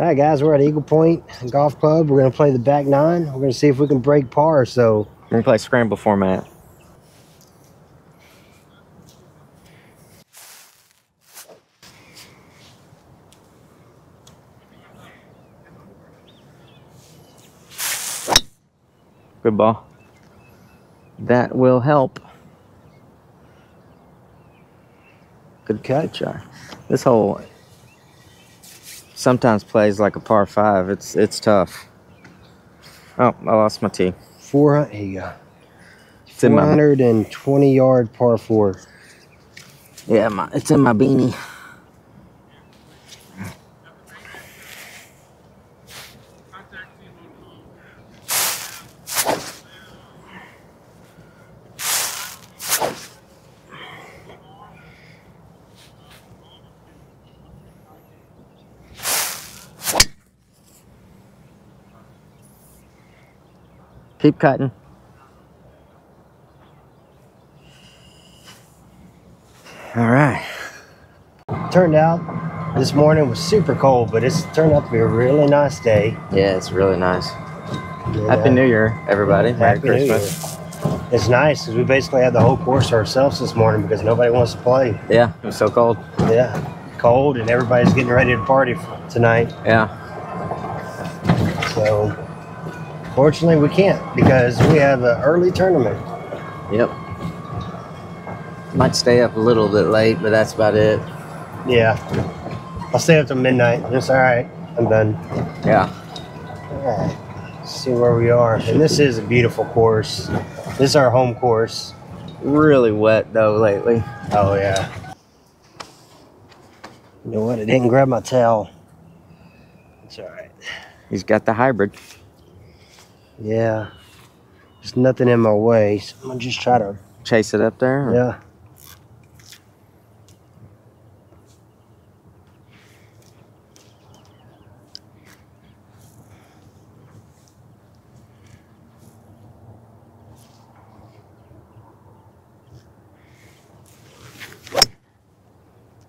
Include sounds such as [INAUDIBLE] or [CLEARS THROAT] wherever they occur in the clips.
All right, guys, we're at Eagle Pointe Golf Club. We're going to play the back nine. We're going to see if we can break par. So, We're gonna play scramble format. Good ball. That will help. Good catch. This hole sometimes plays like a par five. It's it's tough. Oh, I lost my tee. 400, uh, here you uh, go. It's in my 420 yard par four. Yeah, my, it's in my beanie. Keep cutting. All right. Turned out this morning was super cold, but it's turned out to be a really nice day. Yeah, it's really nice. Yeah. Happy uh, New Year, everybody. Merry Happy New Christmas. It's nice because we basically had the whole course to ourselves this morning because nobody wants to play. Yeah, it was so cold. Yeah, cold, and everybody's getting ready to party tonight. Yeah. So, fortunately, we can't because we have an early tournament. Yep. Might stay up a little bit late, but that's about it. Yeah, I'll stay up till midnight. It's all right. I'm done. Yeah. All right. Let's see where we are. And this is a beautiful course. This is our home course. Really wet though lately. Oh yeah. You know what? I didn't grab my towel. It's all right. He's got the hybrid. Yeah. There's nothing in my way, so I'm gonna just try to. Chase it up there. Yeah.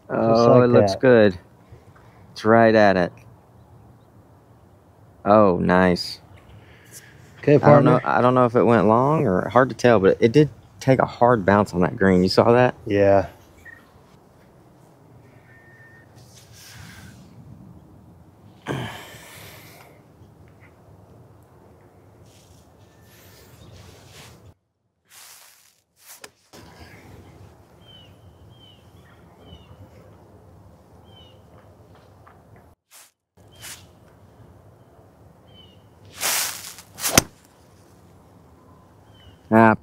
Oh, like it looks that. good. It's right at it. Oh, nice. Okay, I don't know. I don't know if it went long or hard to tell, but it did take a hard bounce on that green. You saw that? Yeah.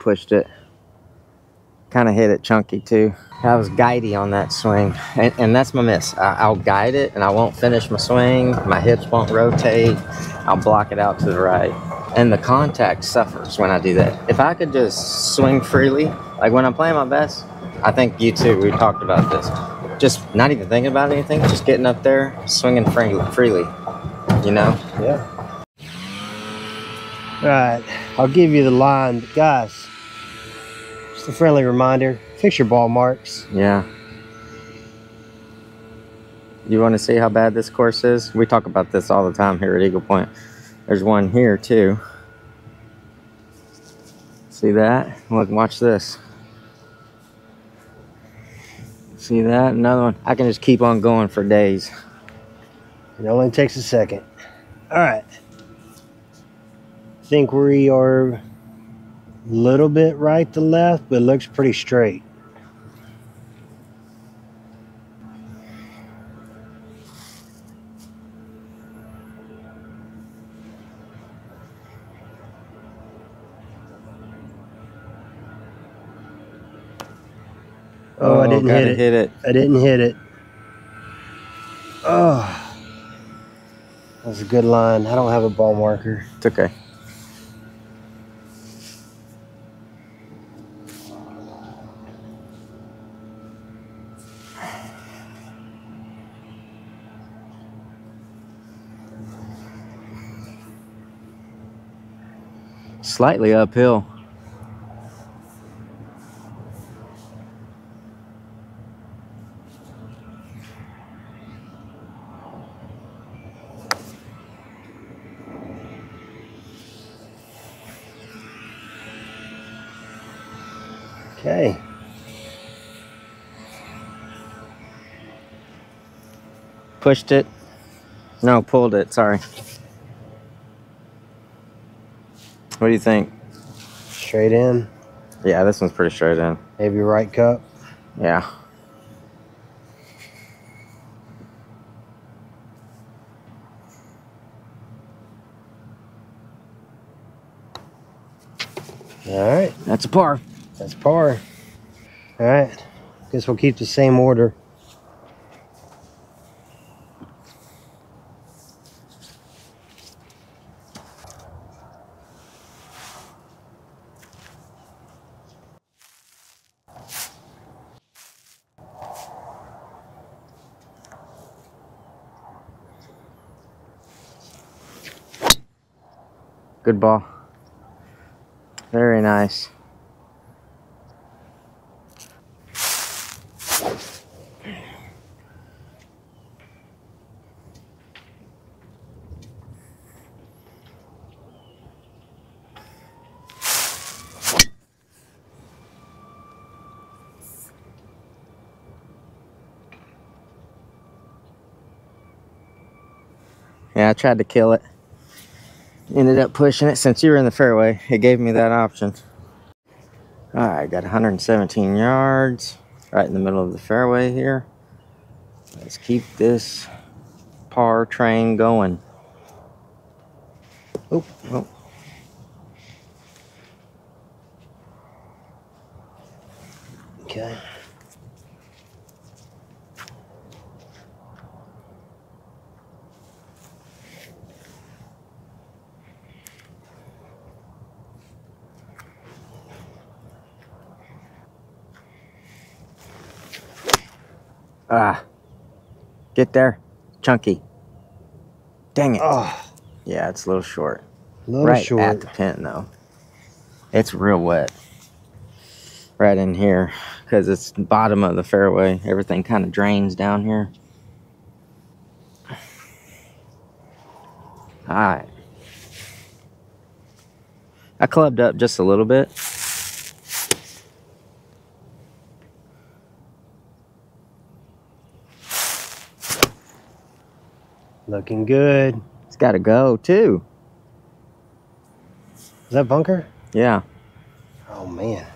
Pushed it. Kind of hit it chunky too. I was guidey on that swing, and, and that's my miss. I, I'll guide it, and I won't finish my swing. My hips won't rotate. I'll block it out to the right, and the contact suffers when I do that. If I could just swing freely, like when I'm playing my best, I think you too. We talked about this. Just not even thinking about anything, just getting up there, swinging free, freely. You know? Yeah. All right. I'll give you the line, guys. Just a friendly reminder: fix your ball marks. Yeah. You want to see how bad this course is? We talk about this all the time here at Eagle Pointe. There's one here too. See that? Look, watch this. See that? Another one. I can just keep on going for days. It only takes a second. All right. Think we are little bit right to left, but it looks pretty straight. Oh, I oh, didn't hit it. hit it. I didn't hit it. Oh, that was a good line. I don't have a ball marker. It's okay. slightly uphill. Okay. Pushed it. No, pulled it, sorry. What do you think? Straight in. Yeah, this one's pretty straight in. Maybe right cup. Yeah. All right. That's a par. That's par. All right. Guess we'll keep the same order. Good ball. Very nice. Yeah, I tried to kill it ended up pushing it. Since you were in the fairway it gave me that option. All right got 117 yards right in the middle of the fairway here. Let's keep this par train going. Oh, oh. Okay. Ah. Get there chunky. Dang it. Oh, yeah it's a little short. A little right short. at the pin though. It's real wet. Right in here because it's the bottom of the fairway. Everything kind of drains down here. All right. I clubbed up just a little bit Looking good. it's got to go too Is that bunker? yeah Oh man.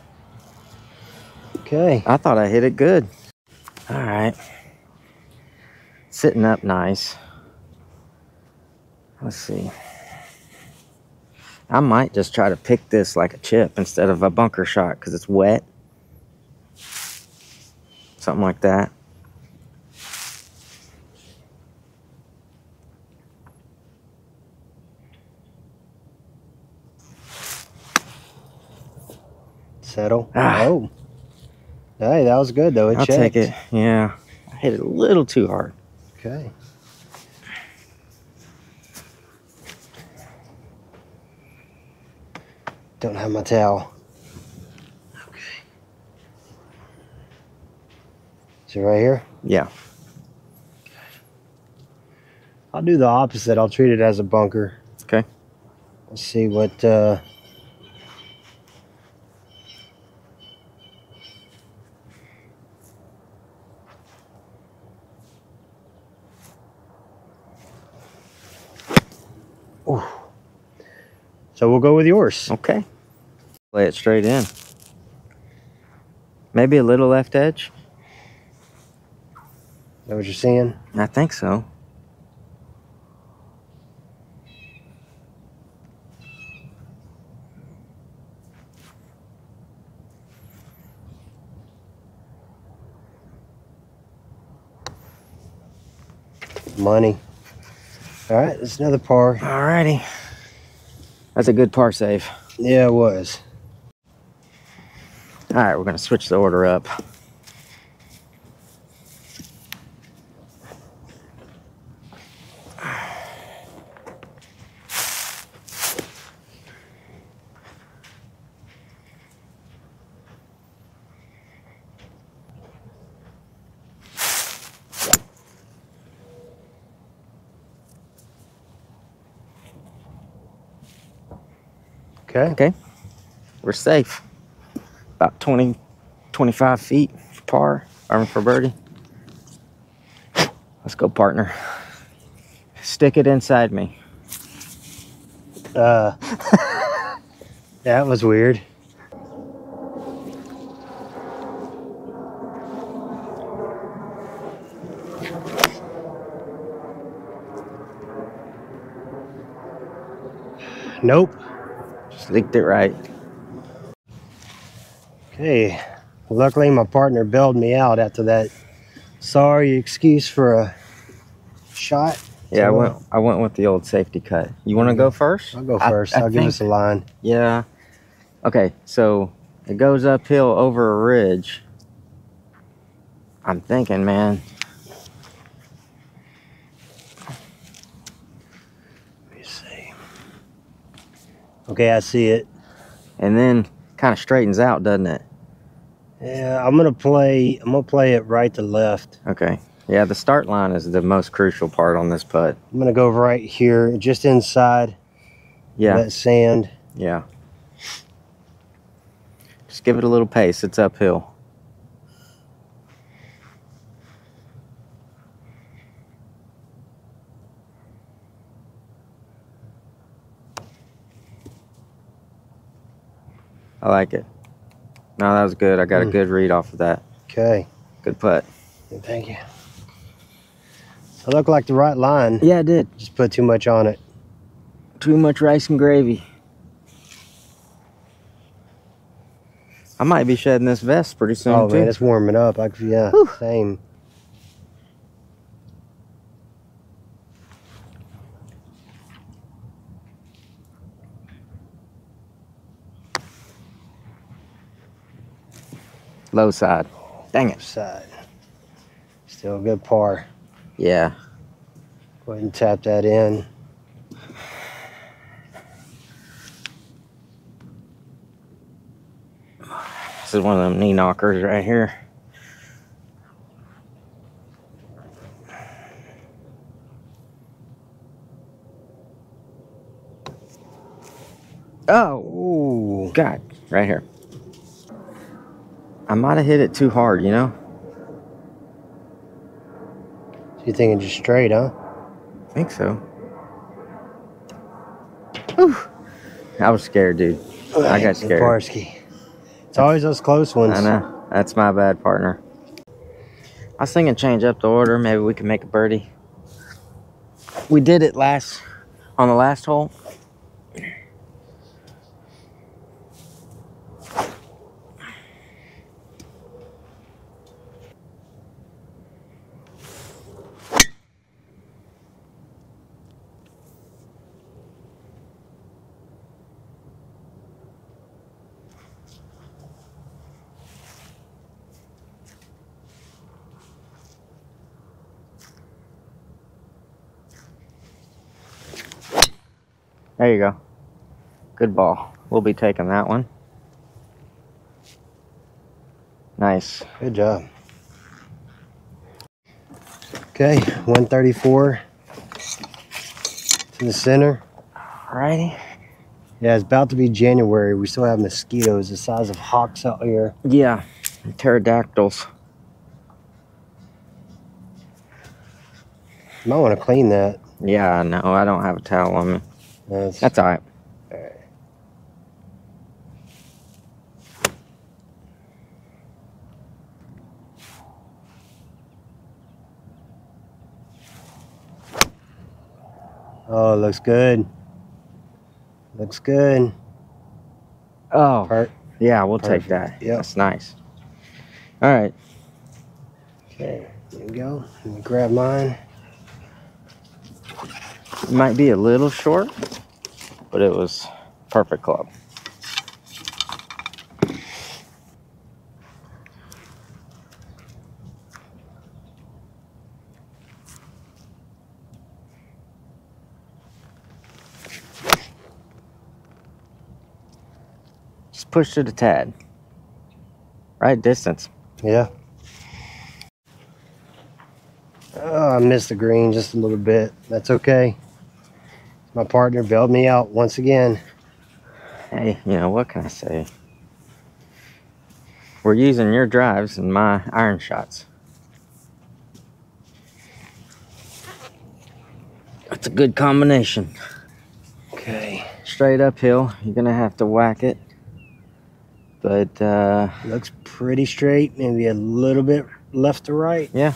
Okay. I thought I hit it good. All right. Sitting up nice. Let's see. I might just try to pick this like a chip instead of a bunker shot because it's wet. Something like that. Settle. Ah. Oh. Hey, that was good though. It I'll checked. take it. Yeah. I hit it a little too hard. Okay. Don't have my towel. Okay. Is it right here? Yeah. I'll do the opposite. I'll treat it as a bunker. Okay. Let's see what uh Ooh. So we'll go with yours. Okay. Lay it straight in. Maybe a little left edge. Is that what you're seeing? I think so. Money. All right, it's another par. Alrighty. That's a good par save. Yeah, it was. All right, we're gonna switch the order up. Okay. We're safe. About 20, 25 feet for par, or for birdie. Let's go, partner. Stick it inside me. Uh, [LAUGHS] that was weird. Nope. Licked it right. Okay. Luckily, my partner bailed me out after that sorry excuse for a shot. Yeah, I went. I went with the old safety cut. You want to go first? I'll go 1st I I'll give think- us a line. Yeah. Okay, so it goes uphill over a ridge. I'm thinking, man. Let me see. Okay, I see it. And then kind of straightens out, doesn't it? Yeah, I'm gonna play. I'm gonna play it right to left. Okay. Yeah, the start line is the most crucial part on this putt. I'm gonna go right here, just inside Yeah, that sand. yeah. Just give it a little pace. It's uphill. I like it. No, that was good. I got a Mm. good read off of that. Okay, Good putt. thank you. It looked like the right line. Yeah, I did. Just put too much on it. Too much rice and gravy. I might be shedding this vest pretty soon oh too. man, it's warming up. I, yeah, Whew. same. Low side. Dang it. Side. Still a good par. Yeah. Go ahead and tap that in. This is one of them knee knockers right here. Oh, Ooh. God. Right here. I might have hit it too hard, you know? So you thinking just straight, huh? I think so. Whew. I was scared, dude. I got scared. Zabarski. It's always those close ones. I know. That's my bad, partner. I was thinking change up the order. Maybe we can make a birdie. We did it last on the last hole. There you go. Good ball. We'll be taking that one. Nice. Good job. Okay, 134 to the center. Alrighty. Yeah, it's about to be January. We still have mosquitoes the size of hawks out here. Yeah. Pterodactyls. You might want to clean that. Yeah, no. I don't have a towel on me. That's, That's alright. oh, it looks good. Looks good. Oh, Part. yeah, we'll take that. Yep. That's nice. Alright. Okay, here we go. Let me grab mine. Might be a little short, but it was perfect club. Just pushed it a tad. Right distance. Yeah. Oh, I missed the green just a little bit. That's okay. My partner bailed me out once again. Hey, you know, what can I say? we're using your drives and my iron shots. That's a good combination. Okay. Straight uphill, you're gonna have to whack it. But uh, Looks pretty straight. Maybe a little bit left to right. Yeah.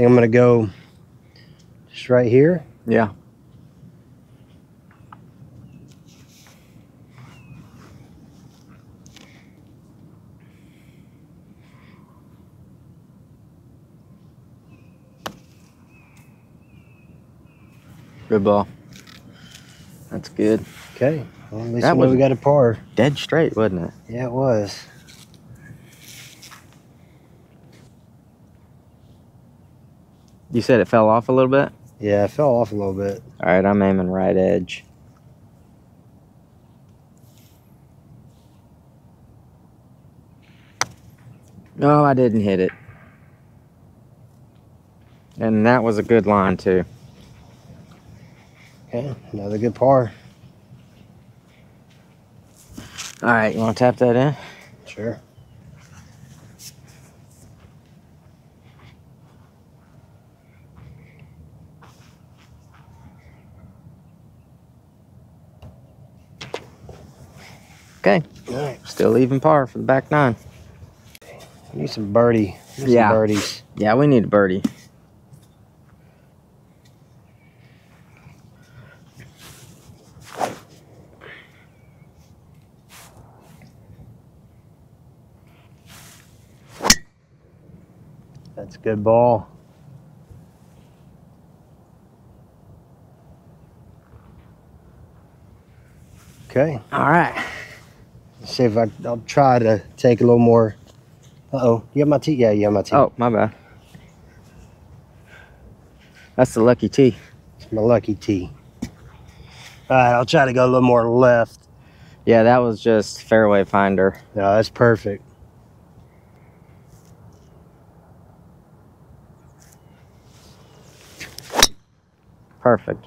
Think I'm gonna go just right here. yeah, good ball. That's good. Okay. Well, at least That we got a par. Dead straight, wasn't it? Yeah, it was. You said it fell off a little bit. Yeah, it fell off a little bit. All right, I'm aiming right edge. No, I didn't hit it. And that was a good line too. Okay, another good par. All right, you want to tap that in? Sure. Okay, All right. still even par for the back nine. Need some birdie. Need Yeah. Some birdies. Yeah, we need a birdie. That's a good ball. Okay. All right. See if I, I'll try to take a little more. Uh oh. You have my tee? Yeah, you have my tee. Oh, my bad. That's the lucky tee. It's my lucky tee. All right, I'll try to go a little more left. Yeah, that was just fairway finder. No, that's perfect. Perfect.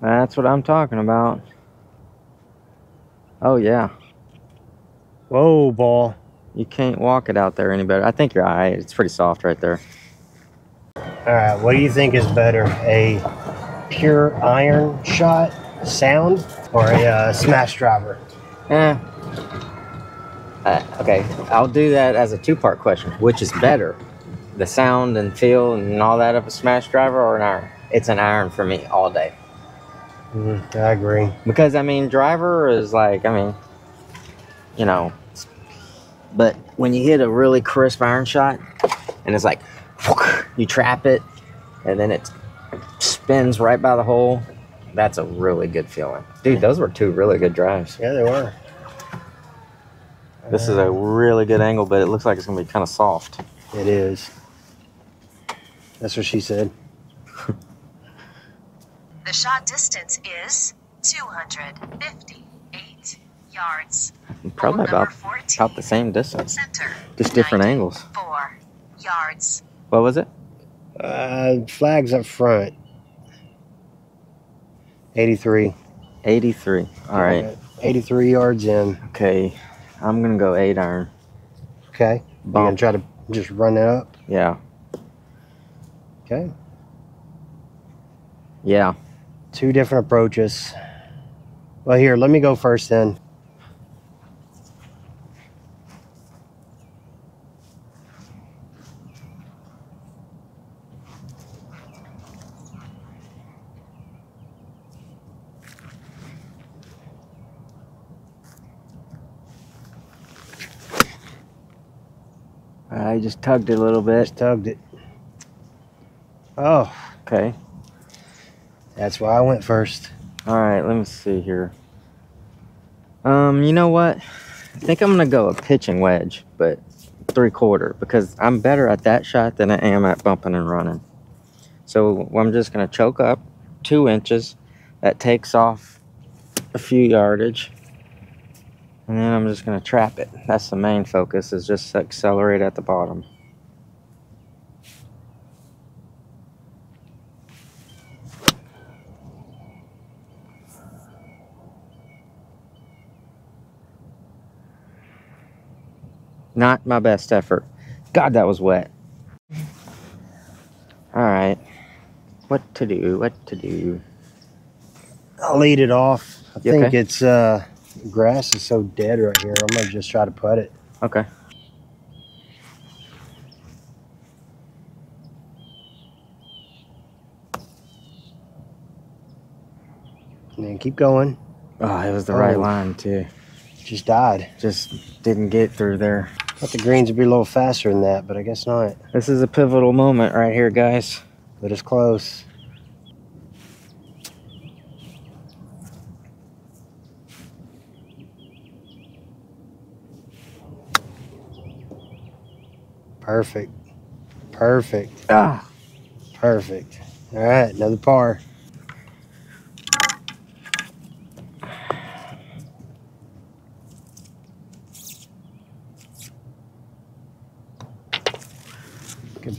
That's what I'm talking about. Oh yeah, Whoa, ball. you can't walk it out there any better. I think you're alright. It's pretty soft right there. All right, what do you think is better? A pure iron shot sound or a uh, smash driver? Eh. Uh, okay, I'll do that as a two-part question. Which is better, the sound and feel and all that of a smash driver or an iron? It's an iron for me all day. Mm, I agree. Because I mean, driver is like, I mean, you know, but when you hit a really crisp iron shot and it's like, you trap it and then it spins right by the hole, that's a really good feeling. Dude, those were two really good drives. Yeah, they were. This is a really good angle, but it looks like it's gonna be kind of soft. It is. That's what she said. [LAUGHS] The shot distance is 258 yards. Probably Hole number about 14. about the same distance, Center. just different angles. 4 yards. What was it? Uh, flags up front. 83. 83. All right. 83 yards in. Okay, I'm gonna go eight iron. Okay. You gonna try to just run it up? Yeah, Okay. yeah. Two different approaches. Well, here, let me go first then. I just tugged it a little bit. Just tugged it. Oh, Okay. That's why I went first. All right. Let me see here. Um, you know what? I think I'm gonna go a pitching wedge, but three quarter because I'm better at that shot than I am at bumping and running. So I'm just gonna choke up two inches. That takes off a few yardage. And then I'm just gonna trap it. That's the main focus is just accelerate at the bottom. Not my best effort. God, that was wet. All right. What to do? What to do? I'll lead it off. I You think okay? it's uh grass is so dead right here. I'm gonna just try to put it. Okay. And then keep going. Oh, it was the right Oh. line too. Just died. Just didn't get through there. Thought the greens would be a little faster than that, but I guess not. This is a pivotal moment right here, guys. But it's close. Perfect. Perfect. Ah, Perfect. All right, another par.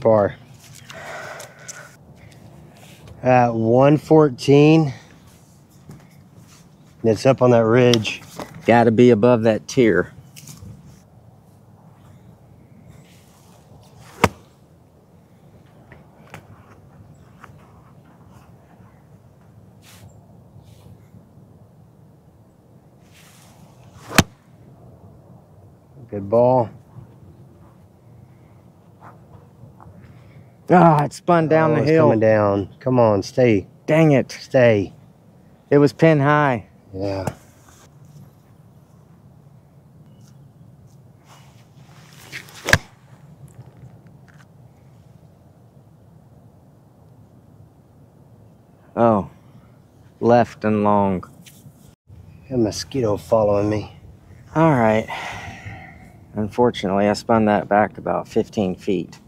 Par. At 114. And it's up on that ridge. got to be above that tier. Good ball. Ah, it spun down Oh, the hill. Coming down. Come on, stay. Dang it. Stay. It was pin high. Yeah. Oh, left and long. Got a mosquito following me. All right. Unfortunately, I spun that back about 15 feet.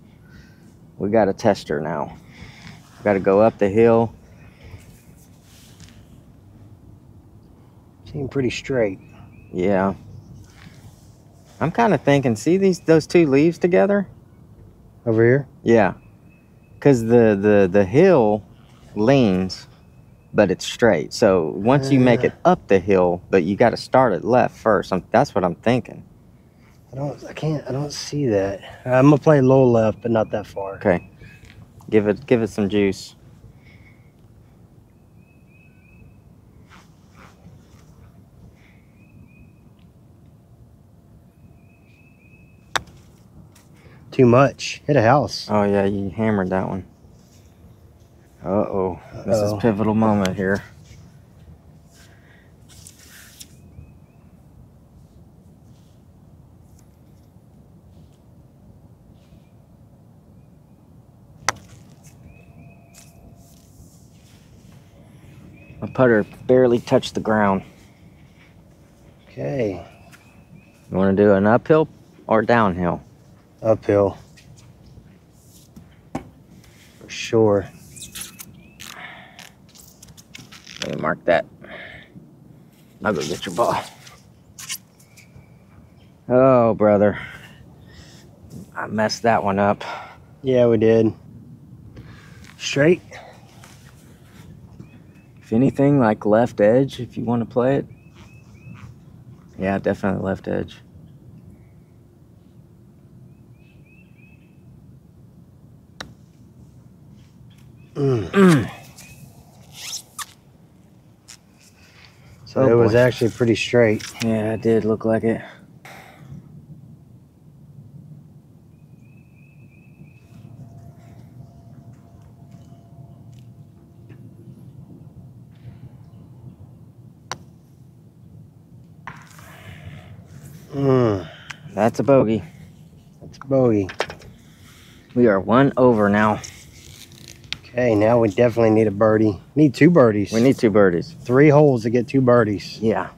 We got a tester now. Got to go up the hill. Seem pretty straight. Yeah. I'm kind of thinking, see these those two leaves together? Over here? Yeah. Cuz the the the hill leans but it's straight. So once you make uh. it up the hill, but you got to start it left first. I'm, that's what I'm thinking. I don't I can't I don't see that. I'm gonna play low left, but not that far. Okay. Give it give it some juice. Too much. Hit a house. Oh yeah, you hammered that one. Uh oh, this is pivotal moment here. My putter barely touched the ground. Okay. You want to do an uphill or downhill? Uphill. For sure. Let me mark that. I'll go get your ball. Oh, brother. I messed that one up. Yeah, we did. Straight. If anything, like left edge, if you want to play it. Yeah, definitely left edge. Mm. [CLEARS THROAT] So Oh, it was actually pretty straight. Yeah, it did look like it. Mm. That's a bogey. That's a bogey. We are one over now. Okay, now we definitely need a birdie. Need two birdies. We need two birdies. three holes to get two birdies. Yeah.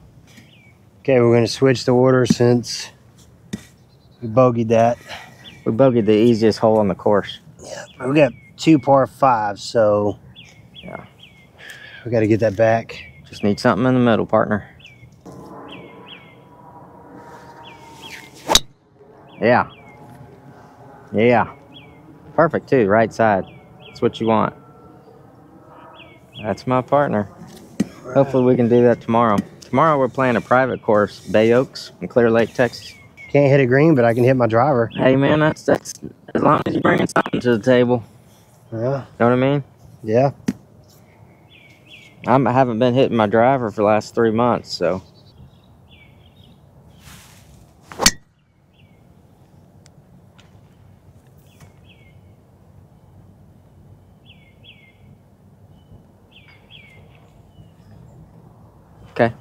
Okay, we're gonna switch the order since we bogeyed that. We bogeyed the easiest hole on the course. Yeah, we got two par fives, so Yeah. we got to get that back. Just need something in the middle, partner. Yeah. Yeah. Perfect, too. Right side. That's what you want. That's my partner. Hopefully, we can do that tomorrow. Tomorrow, we're playing a private course, Bay Oaks in Clear Lake, Texas. Can't hit a green, but I can hit my driver. Hey man, that's that's as long as you're bringing something to the table. Yeah. Know what I mean? Yeah. I'm, I haven't been hitting my driver for the last three months, so. Okay.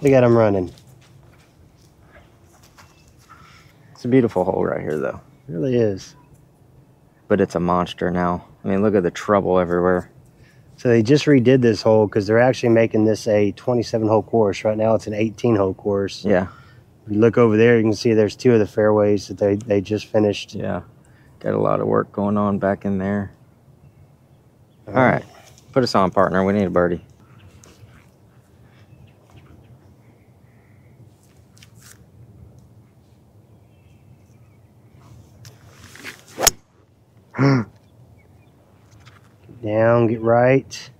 Look at him running. It's a beautiful hole right here, though. It really is. But it's a monster now. I mean, look at the trouble everywhere. So they just redid this hole because they're actually making this a 27 hole course. Right now it's an 18 hole course. Yeah, If you look over there, you can see there's two of the fairways that they, they just finished. yeah. Got a lot of work going on back in there. All right. Put us on, partner. We need a birdie. [GASPS] Down, get right.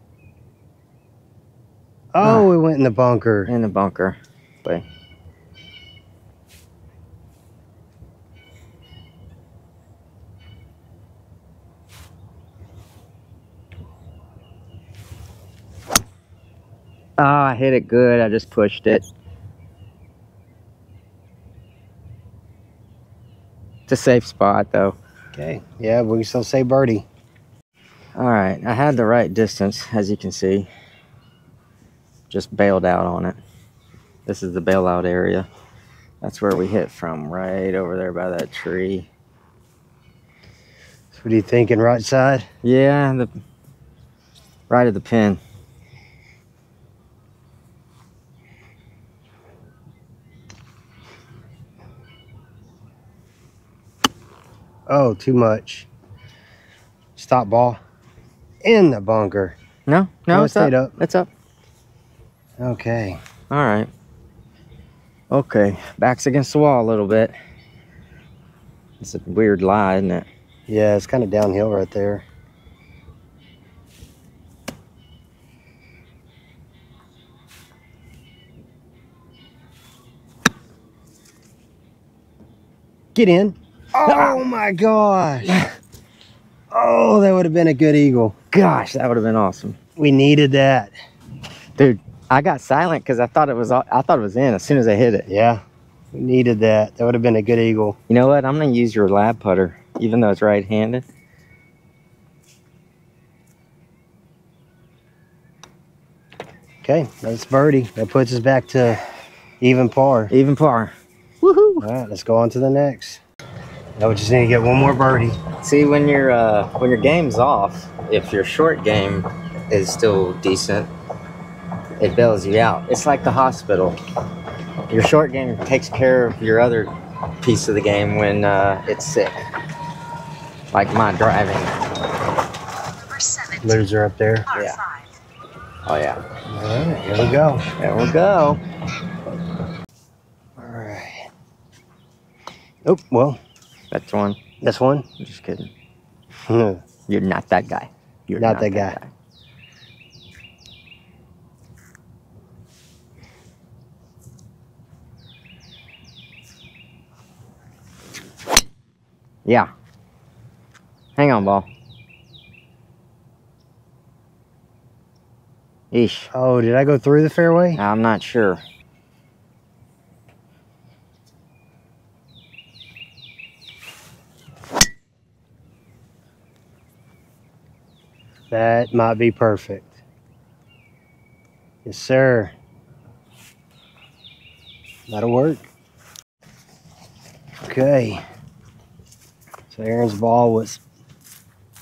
Oh, ah. it went in the bunker. In the bunker. Wait. Oh, I hit it good. I just pushed it. It's a safe spot, though. Okay. Yeah, we can still say birdie. All right, I had the right distance, as you can see. Just bailed out on it. This is the bailout area. That's where we hit from, right over there by that tree. So what are you thinking, right side? Yeah, the right of the pin. Oh, too much. Stop ball. In the bunker. No, no, No, it it's up. stayed up. It's up. Okay. All right. Okay, back's against the wall a little bit. It's a weird lie, isn't it? Yeah, it's kind of downhill right there. Get in. Oh my gosh. Oh, that would have been a good eagle. Gosh, that would have been awesome. We needed that. Dude, I got silent because I thought it was I thought it was in as soon as I hit it. Yeah, we needed that. That would have been a good eagle. You know what? I'm gonna use your lab putter, even though it's right-handed. Okay, that's birdie. That puts us back to even par. Even par. Woohoo! All right, let's go on to the next. Now we just need to get one more birdie. See, when your uh, when your game's off, if your short game is still decent, it bails you out. It's like the hospital. Your short game takes care of your other piece of the game when uh, it's sick. Like my driving. Number 7. Loser up there. Yeah. Oh yeah. All right, here we go. There we go. All right. Oh, well, That's one. this one. Just kidding. Not You're not that guy. You're Not that guy. Yeah. Hang on, ball. Eesh. Oh, did I go through the fairway? I'm not sure. That might be perfect. Yes, sir. That'll work. Okay. So Aaron's ball was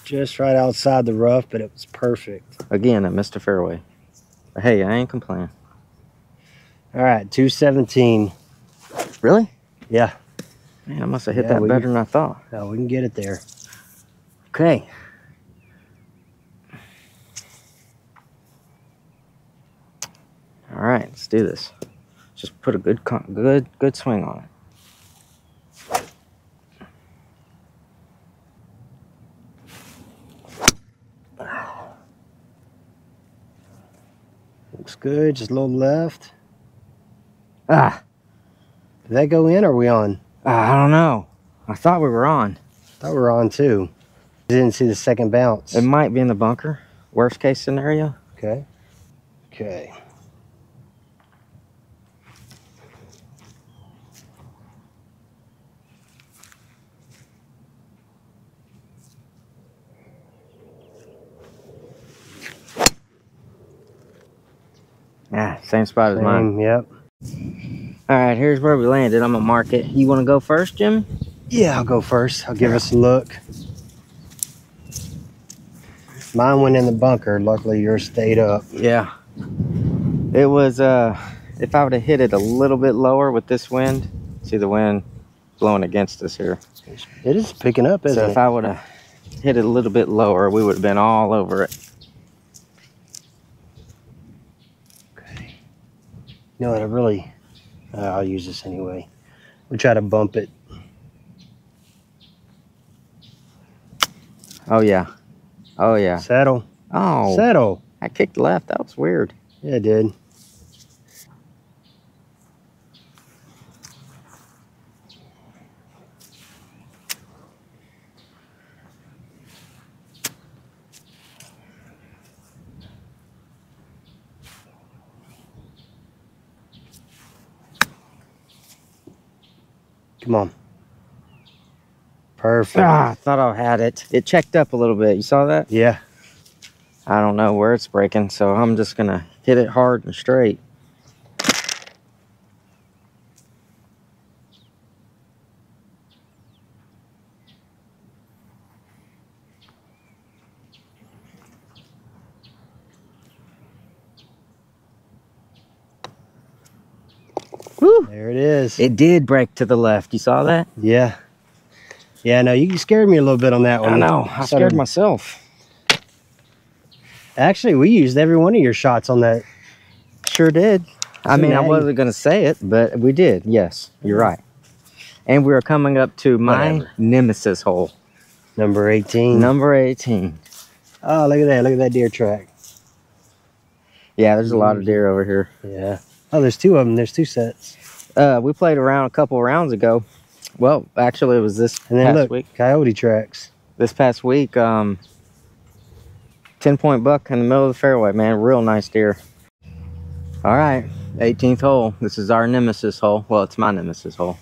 just right outside the rough, but it was perfect. Again, I missed a fairway. But hey, I ain't complaining. All right, 217. Really? Yeah, Man, I must have hit Yeah, that better than I thought. no, we can get it there. Okay. All right, let's do this. Just put a good, good, good swing on it. Looks good, just a little left. Ah, Did that go in or are we on? I don't know. I thought we were on. thought we were on too. Didn't see the second bounce. It might be in the bunker. Worst case scenario. Okay. Okay. Yeah, same spot as mine. Yep. All right, here's where we landed. I'm gonna mark it. You want to go first, Jim? Yeah, I'll go first. I'll give us a look. Mine went in the bunker. Luckily, yours stayed up. Yeah. It was. uh If I would have hit it a little bit lower with this wind, see the wind blowing against us here. It is picking up, isn't So it? if I would have hit it a little bit lower, we would have been all over it. You know what? I really. Uh, I'll use this anyway. We try to bump it. Oh yeah. Oh yeah. Settle. Oh, Settle. I kicked left. That was weird. Yeah, it did. On. Perfect. Ah, I thought I had it. It checked up a little bit. You saw that? Yeah. I don't know where it's breaking, so I'm just gonna hit it hard and straight. Woo! There it did break to the left. You saw that? Yeah. Yeah, no, you scared me a little bit on that one. I know. I scared myself. Actually, we used every one of your shots on that. Sure did. I mean, I wasn't going to say it, but we did. Yes, you're right. And we are coming up to my Whatever. nemesis hole, Number 18. number 18. Oh, look at that. Look at that deer track. Yeah, there's a lot of deer over here. Yeah. Oh, there's two of them. There's two sets. Uh, we played around a couple rounds ago. Well, actually, it was this And then past look, week. coyote tracks. This past week, um, 10 point buck in the middle of the fairway, man. Real nice deer. All right, 18th hole. This is our nemesis hole. Well, it's my nemesis hole.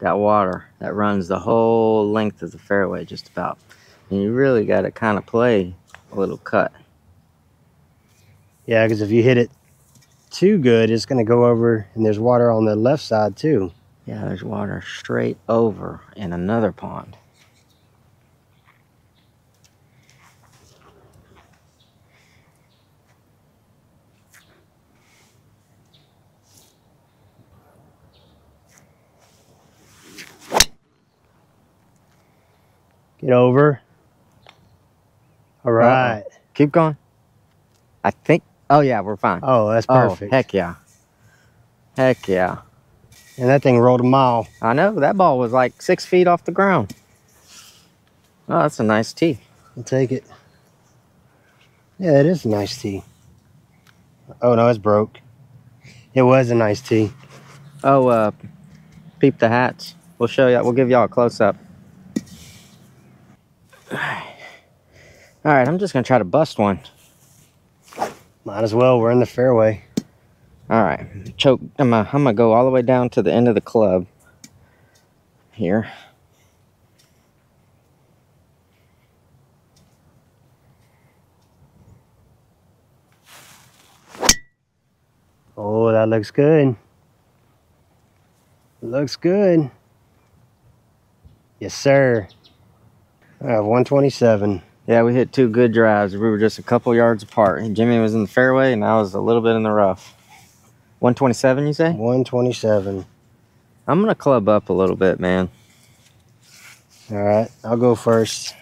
That water that runs the whole length of the fairway, just about. And you really got to kind of play a little cut. Yeah, because if you hit it too good, it's going to go over, and there's water on the left side too. Yeah, there's water straight over in another pond. Get over. All right. Keep going. I think. Oh yeah, we're fine. Oh, that's Oh, perfect. heck yeah. Heck yeah. And that thing rolled a mile. I know that ball was like six feet off the ground. Oh, that's a nice tee. I'll take it. Yeah, it is a nice tee. Oh, no, it's broke. It was a nice tee. Oh, uh, peep the hats. We'll show you. We'll give y'all a close up. [SIGHS] All right, I'm just gonna try to bust one. Might as well. We're in the fairway. All right, choke. I'm gonna, I'm gonna go all the way down to the end of the club. Here. Oh, that looks good. Looks good. Yes, sir. I have 127. Yeah, we hit two good drives. We were just a couple yards apart. Jimmy was in the fairway, and I was a little bit in the rough. 127, you say? 127. I'm gonna club up a little bit, man. All right, I'll go first.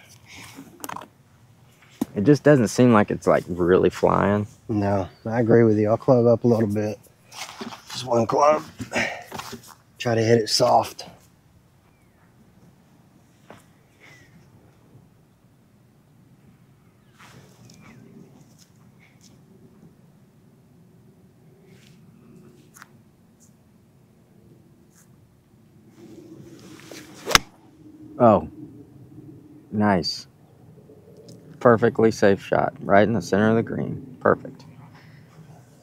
It just doesn't seem like it's like really flying. No, I agree with you. I'll club up a little bit. Just one club. Try to hit it soft. Oh, nice. Perfectly safe shot, right in the center of the green. Perfect.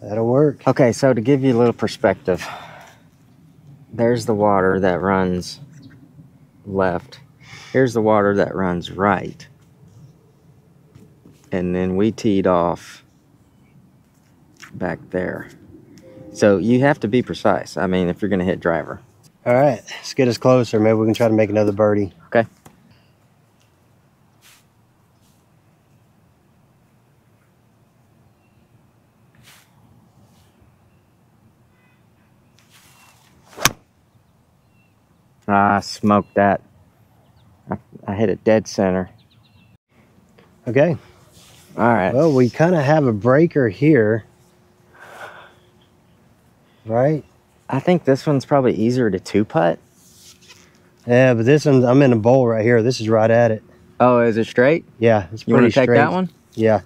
That'll work. Okay, so to give you a little perspective, there's the water that runs left. Here's the water that runs right. And then we teed off back there. So you have to be precise. I mean, if you're going to hit driver. All right, let's get us closer. Maybe we can try to make another birdie. Okay. Ah, smoked that. I, I hit it dead center. Okay. All right. Well, we kind of have a breaker here. Right? I think this one's probably easier to two putt. Yeah, but this one, I'm in a bowl right here. This is right at it. Oh, is it straight? Yeah, it's pretty You want to take straight. that one? Yeah.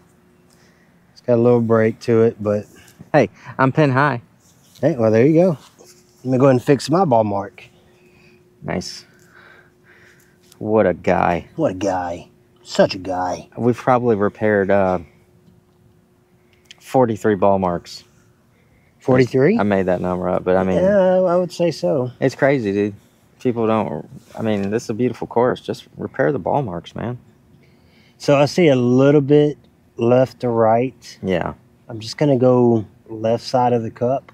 It's got a little break to it, but Hey, I'm pin high. hey, well, there you go. Let me go ahead and fix my ball mark. Nice. What a guy. What a guy. Such a guy. We've probably repaired uh, 43 ball marks. 43? I made that number up, but I mean, yeah, I would say so. it's crazy, dude. People don't. I mean, this is a beautiful course. Just repair the ball marks, man. So I see a little bit left to right. Yeah. I'm just going to go left side of the cup.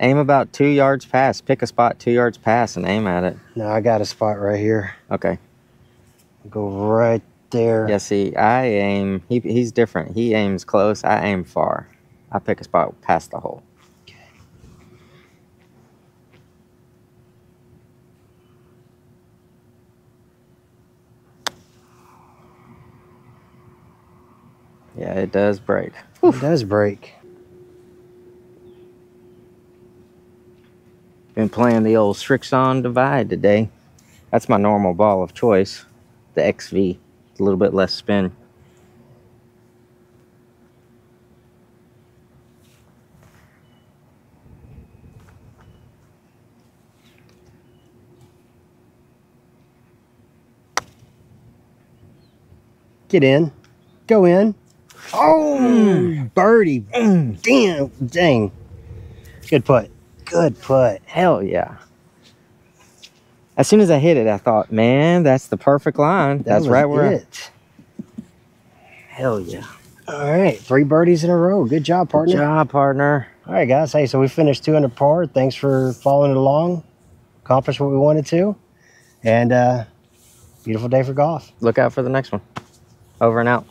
Aim about two yards past. Pick a spot two yards past and aim at it. No, I got a spot right here. Okay. Go right there. Yeah. See, I aim. He, he's different. He aims close. I aim far. I pick a spot past the hole. Yeah, it does break. It does break. Been playing the old Srixon Divide today. That's my normal ball of choice. The XV. A little bit less spin. Get in. Go in. Oh, birdie. Damn. Dang. Good putt. Good putt. Hell yeah. As soon as I hit it, I thought, man, that's the perfect line. That's was right where I- it. Hell yeah. All right. Three birdies in a row. Good job, partner. Good job, partner. All right, guys. Hey, so we finished 200 par. Thanks for following along. Accomplished what we wanted to. And uh, beautiful day for golf. Look out for the next one. Over and out.